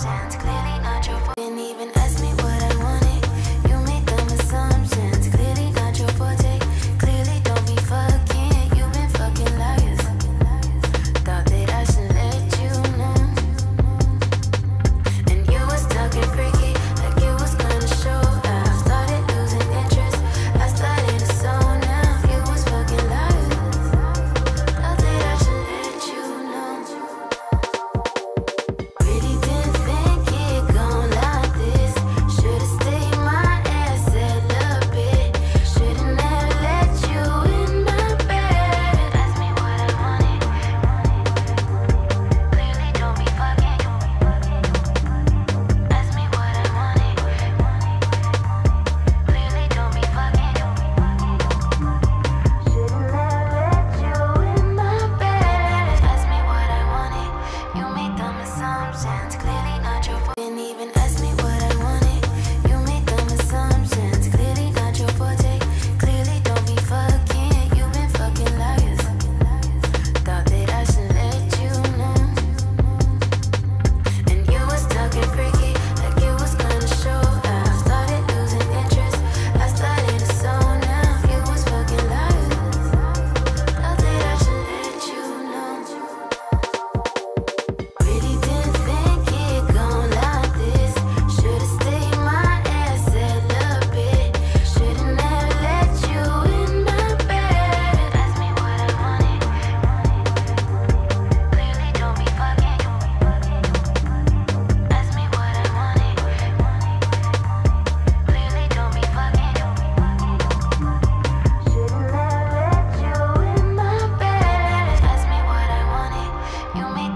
sounds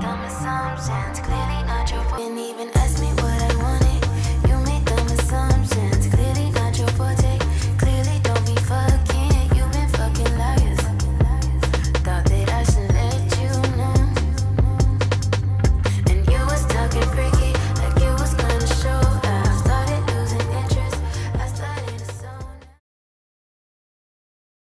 dumb assumptions. Clearly not your fault. Didn't even ask me.